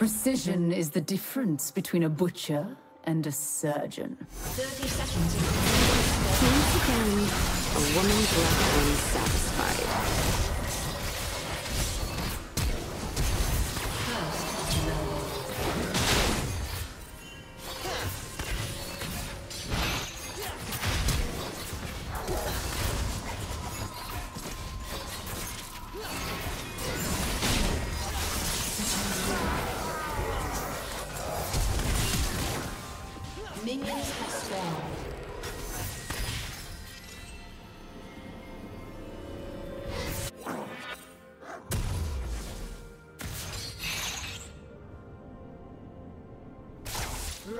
Precision is the difference between a butcher and a surgeon. 30 seconds. Once again, a woman's left unsatisfied.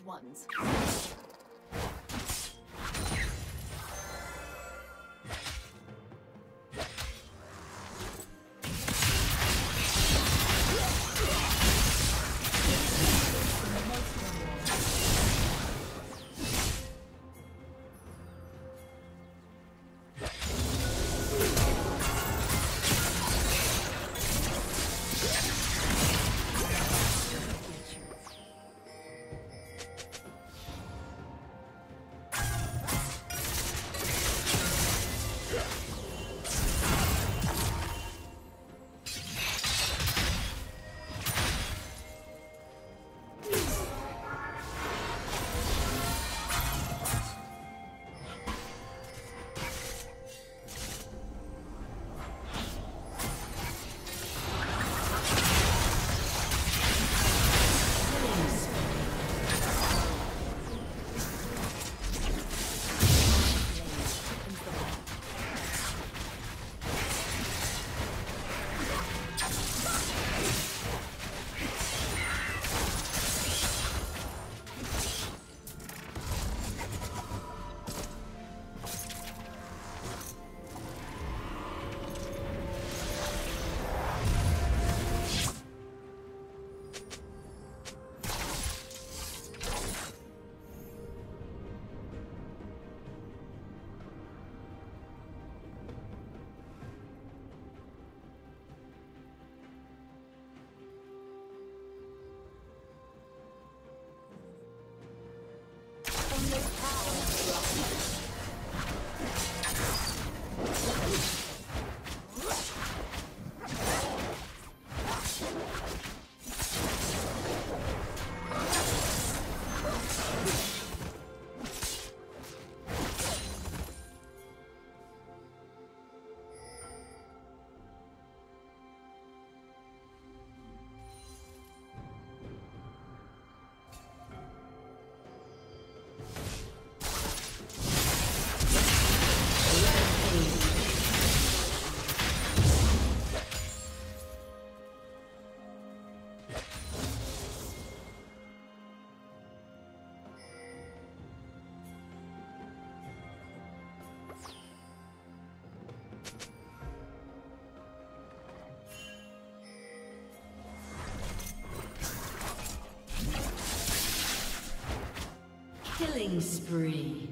Ones. Power. Killing spree.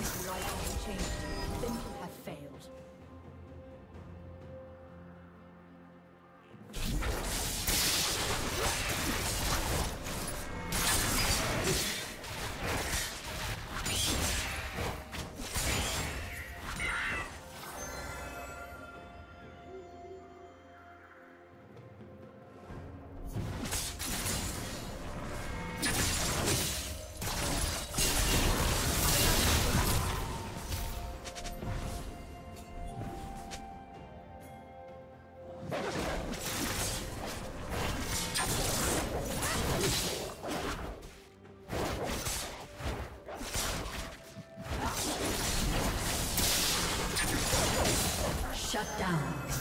If life you have failed. Shut down.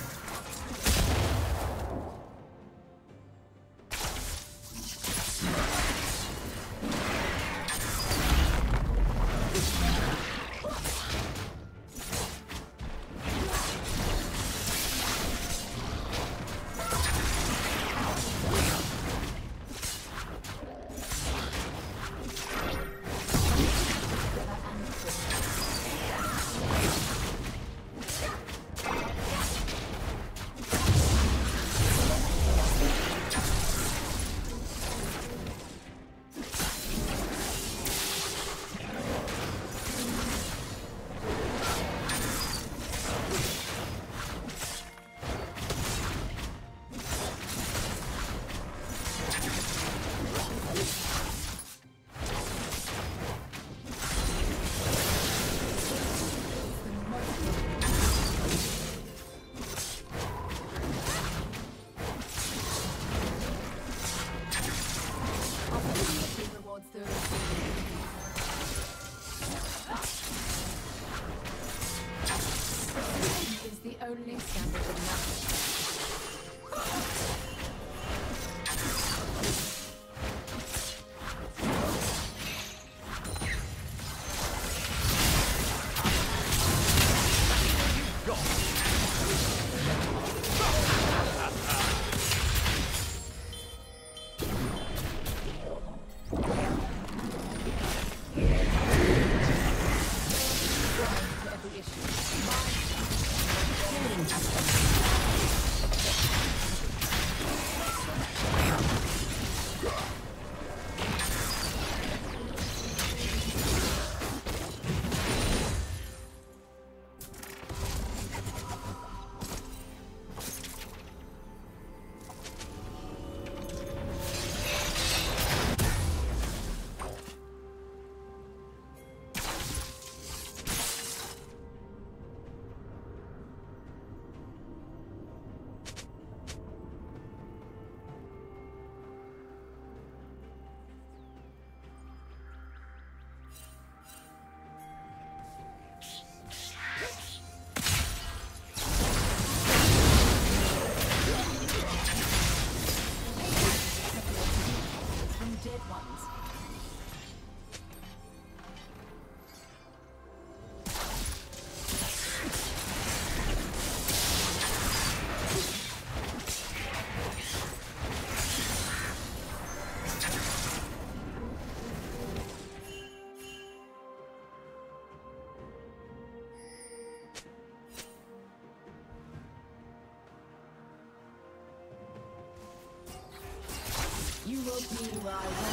ally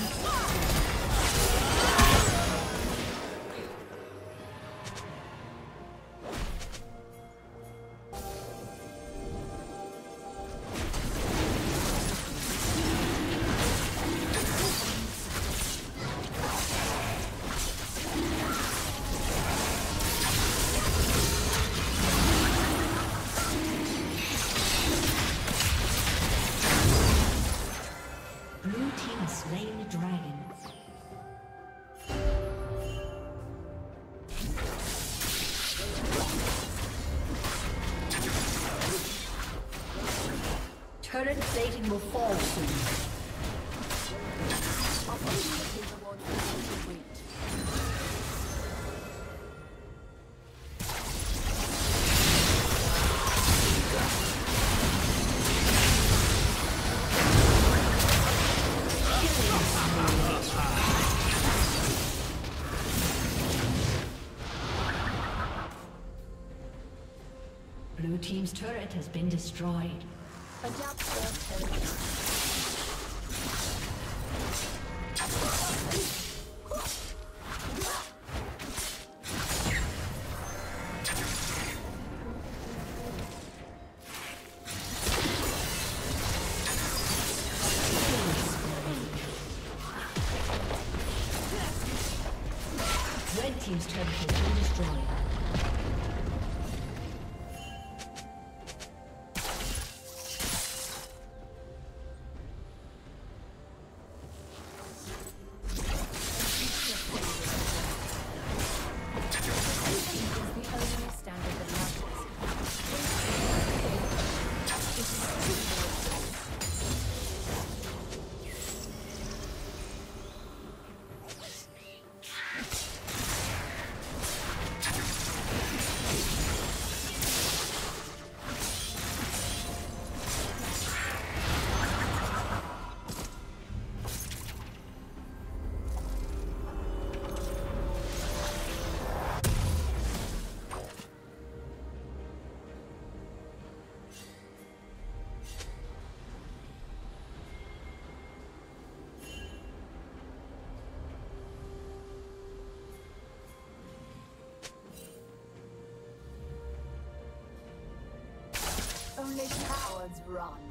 Blue Team's turret has been destroyed. Adapt your turret. Only cowards run.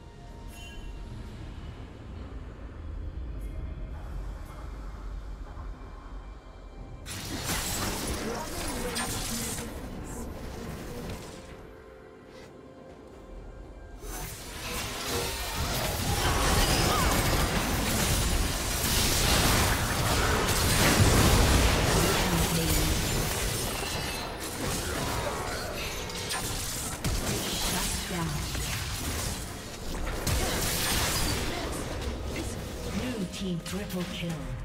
Triple kill.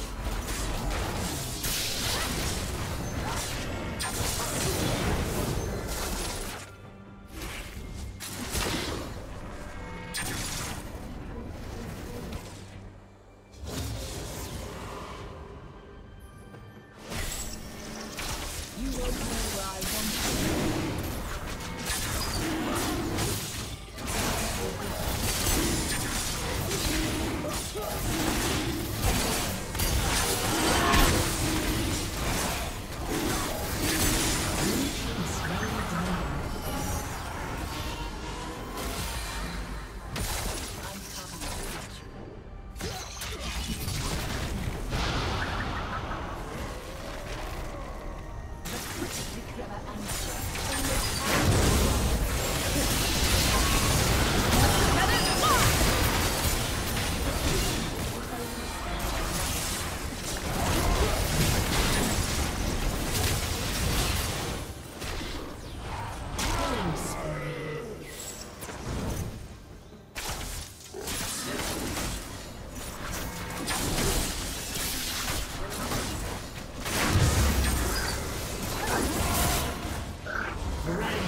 Right.